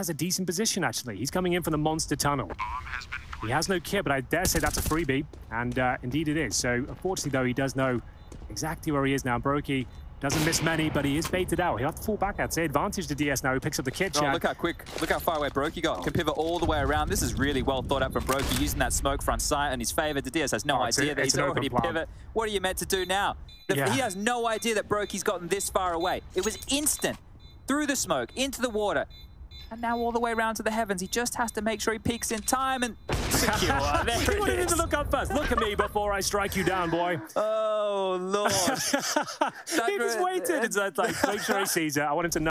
has a decent position, actually. He's coming in from the monster tunnel. He has no kit, but I dare say that's a freebie, and uh, indeed it is. So, unfortunately, though, he does know exactly where he is now. Broky doesn't miss many, but he is baited out. He'll have to fall back, I'd say. Advantage to DS now, who picks up the kit. Oh, look how quick, look how far away Broky got. Can pivot all the way around. This is really well thought out from Broky, using that smoke front sight in his favor. The DS has no oh, idea that he's already pivot. What are you meant to do now? The, yeah. He has no idea that Broky's gotten this far away. It was instant. Through the smoke, into the water, and now all the way around to the heavens. He just has to make sure he peeks in time and secure. there you wanted to look up first. Look at me before I strike you down, boy. Oh, Lord. he just waited. It's like, make sure he sees it. I want him to know.